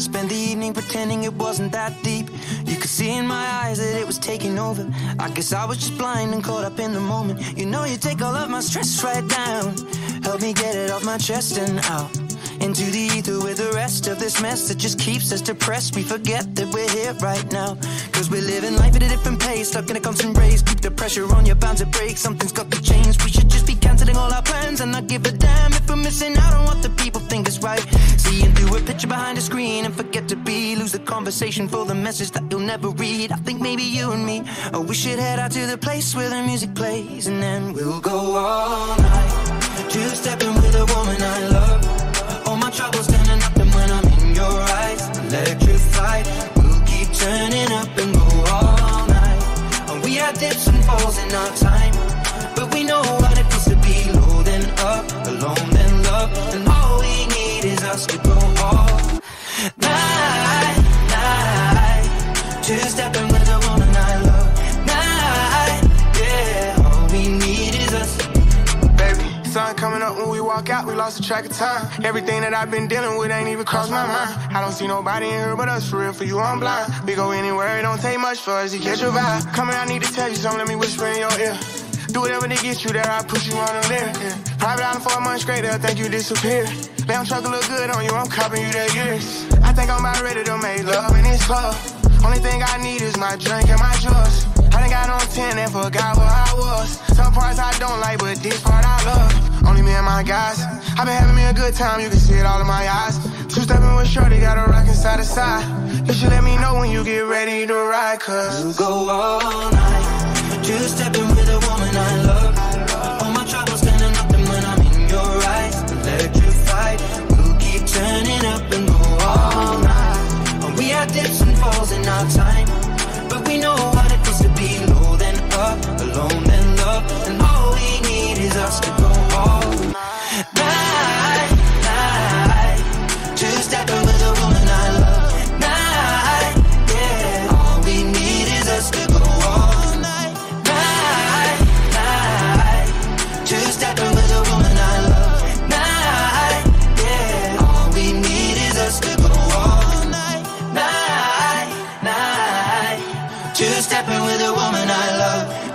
spend the evening pretending it wasn't that deep. You could see in my eyes that it was taking over. I guess I was just blind and caught up in the moment. You know, you take all of my stress right down. Help me get it off my chest and out. Into the ether with the rest of this mess that just keeps us depressed. We forget that we're here right now. Cause we're living life at a different pace, stuck in a constant race. Keep the pressure on, you're bound to break. Something's got to change. We should just be and forget to be. Lose the conversation for the message that you'll never read. I think maybe you and me, oh, we should head out to the place where the music plays and then we'll go all night. Two stepping with a woman I love. All my troubles turning nothing when I'm in your eyes. Electrified, we'll keep turning up and go all night. We had dips and falls in our time, coming up when we walk out, we lost the track of time. Everything that I've been dealing with ain't even crossed my mind. I don't see nobody in here but us, for real, for you, I'm blind. We go anywhere, it don't take much for us to catch your vibe. Coming, I need to tell you something, let me whisper in your ear. Do whatever to get you there, I put you on a lyric. Yeah. Private island for a month straight, they'll think you disappeared. Damn truck look good on you, I'm copping you that years. I think I'm about ready to make love in this club. Only thing I need is my drink and my drugs. I done got on 10 and forgot where I was. Some parts I don't like, but this part I love. Only me and my guys. i been having me a good time, you can see it all in my eyes. Two stepping with Shorty, got a rockin' side to side. You should let me know when you get ready to ride, cause. We'll go all night. Two stepping with a woman I love. All my troubles turning nothing when I'm in your eyes. Electrified, we'll keep turning up and go all night. We had dips and falls in our time, night. Two stepping with a woman I love,